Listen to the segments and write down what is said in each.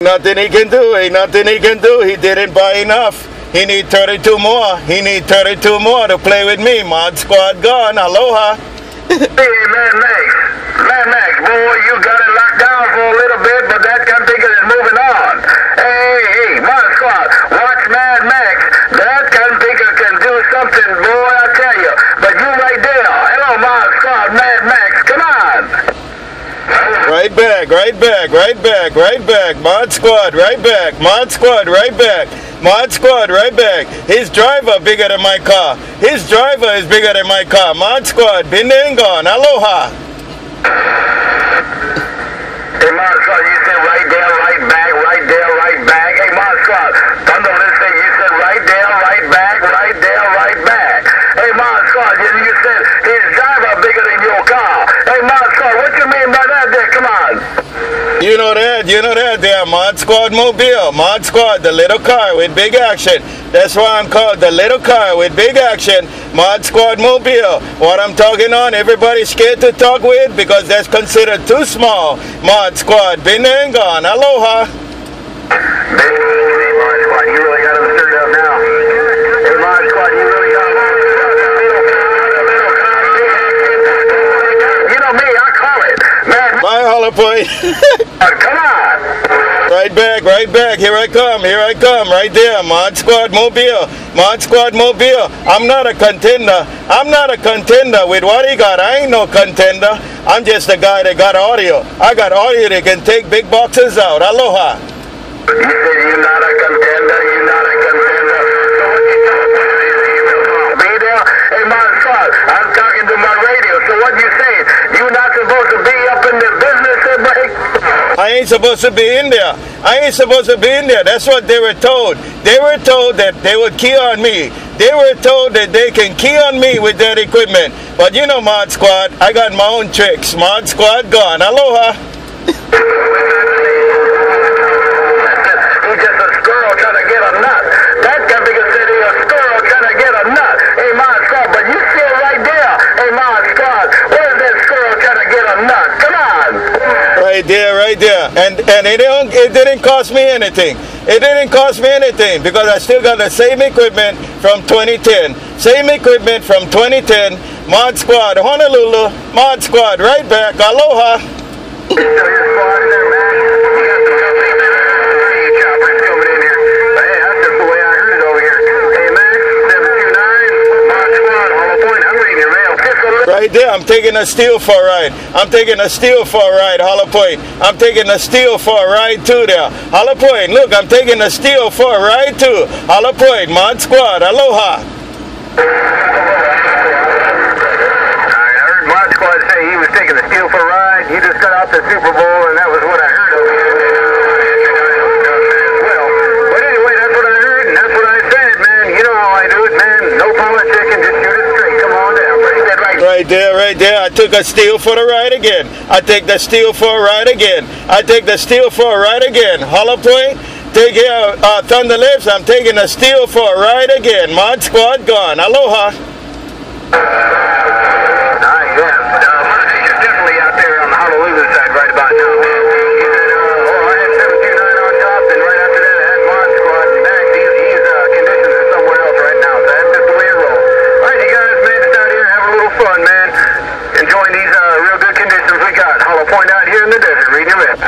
Nothing he can do. Ain't nothing he can do. He didn't buy enough. He need 32 more. He need 32 more to play with me. Mod squad gone. Aloha. hey, man, Max. Man, Max, boy, you got it locked down for a little bit, but that gun configure is moving on. Hey, hey, Mod Squad, watch Mad Max. That gun configure can do something, boy, I tell you. But you right there. Hello, Mod Squad, Mad Max. Right back, right back, right back, right back. Mod squad, right back. Mod squad, right back. Mod squad, right back. His driver bigger than my car. His driver is bigger than my car. Mod squad, been there and gone. Aloha. Hey, Mod Squad, you said right there, right back, right there, right back. Hey, Mod Squad, Thunder Lips, you said right there, right back, right there, right back. Hey, Mod Squad, you, you said his driver bigger than your car. Hey, Mod Squad, what you mean by that there? Come on. You know that, you know that. They are Mod Squad Mobile. Mod Squad, the little car with big action. That's why I'm called the little car with big action. Mod Squad Mobile. What I'm talking on, everybody's scared to talk with because that's considered too small. Mod Squad, been there and gone. Aloha. Hollow Point. come on. Right back, right back. Here I come, here I come, right there. Mod Squad Mobile, Mod Squad Mobile. I'm not a contender. I'm not a contender with what he got. I ain't no contender. I'm just a guy that got audio. I got audio that can take big boxes out. Aloha. You said you're not a contender, you're not a contender. Ain't supposed to be in there. I ain't supposed to be in there. That's what they were told. They were told that they would key on me. They were told that they can key on me with that equipment. But you know, Mod Squad, I got my own tricks. Mod Squad gone. Aloha. Right there, right there. And and it didn't it didn't cost me anything. It didn't cost me anything because I still got the same equipment from 2010. Same equipment from 2010. Mod Squad, Honolulu, Mod Squad, right back. Aloha. Right there, I'm taking a steel for a ride. I'm taking a steel for a ride, Hollow Point. I'm taking a steel for a ride too there. Hollow Point, look, I'm taking a steel for a ride too. Hollow Point, Mod Squad, aloha. Right. There, right there. I took a steel for the ride again. I take the steel for a ride again. I take the steel for a ride again. Hollow Point, take care uh, Thunder Lips. I'm taking a steel for a ride again. Mod Squad gone. Aloha. Enjoying these uh, real good conditions we got. Hollow Point out here in the desert, reading your lips.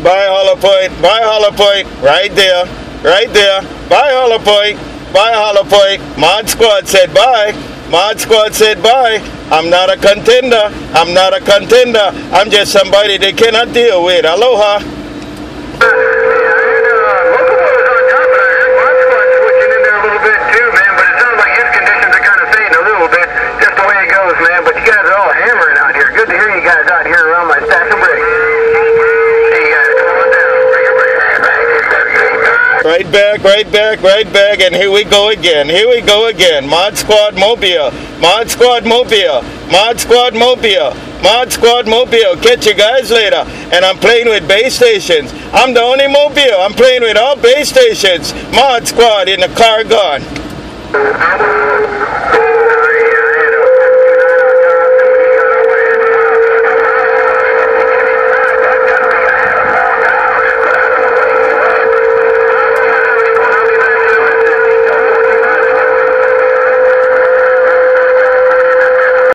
Bye, Hollow Point. Bye, Hollow Point. Right there. Right there. Bye, Hollow Point. Bye, Hollow Point. Mod Squad said bye. Mod Squad said bye. I'm not a contender. I'm not a contender. I'm just somebody they cannot deal with. Aloha. Right back, right back, right back, and here we go again. Here we go again. Mod Squad Mobile. Mod Squad Mobile. Mod Squad Mobile. Mod Squad Mobile. Catch you guys later. And I'm playing with base stations. I'm the only mobile. I'm playing with all base stations. Mod Squad in the car gone.